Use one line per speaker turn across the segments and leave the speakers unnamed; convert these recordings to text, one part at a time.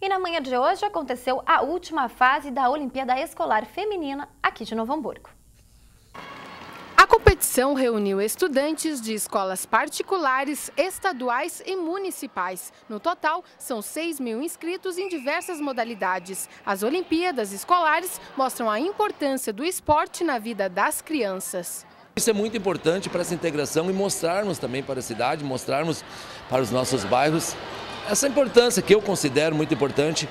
E na manhã de hoje aconteceu a última fase da Olimpíada Escolar Feminina aqui de Novo Hamburgo.
A competição reuniu estudantes de escolas particulares, estaduais e municipais. No total, são 6 mil inscritos em diversas modalidades. As Olimpíadas Escolares mostram a importância do esporte na vida das crianças.
Isso é muito importante para essa integração e mostrarmos também para a cidade, mostrarmos para os nossos bairros essa importância que eu considero muito importante,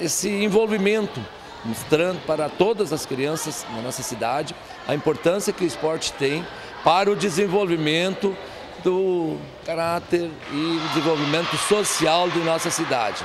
esse envolvimento, mostrando para todas as crianças na nossa cidade a importância que o esporte tem para o desenvolvimento do caráter e desenvolvimento social de nossa cidade.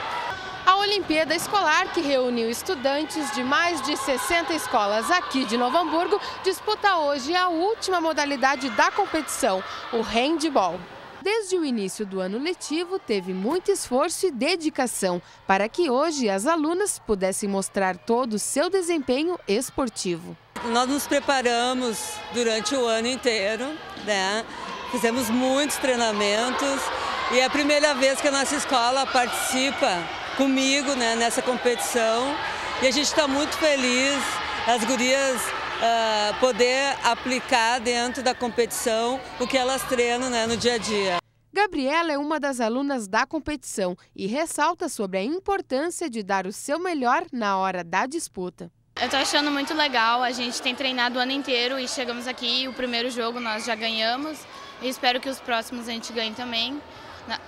A Olimpíada Escolar, que reuniu estudantes de mais de 60 escolas aqui de Novo Hamburgo, disputa hoje a última modalidade da competição, o handball. Desde o início do ano letivo, teve muito esforço e dedicação para que hoje as alunas pudessem mostrar todo o seu desempenho esportivo.
Nós nos preparamos durante o ano inteiro, né? fizemos muitos treinamentos e é a primeira vez que a nossa escola participa comigo né, nessa competição e a gente está muito feliz. As gurias uh, poder aplicar dentro da competição o que elas treinam né, no dia a dia.
Gabriela é uma das alunas da competição e ressalta sobre a importância de dar o seu melhor na hora da disputa.
Eu estou achando muito legal, a gente tem treinado o ano inteiro e chegamos aqui, o primeiro jogo nós já ganhamos e espero que os próximos a gente ganhe também.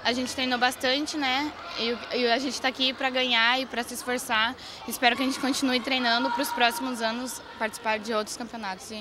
A gente treinou bastante, né? E a gente está aqui para ganhar e para se esforçar. Espero que a gente continue treinando para os próximos anos participar de outros campeonatos.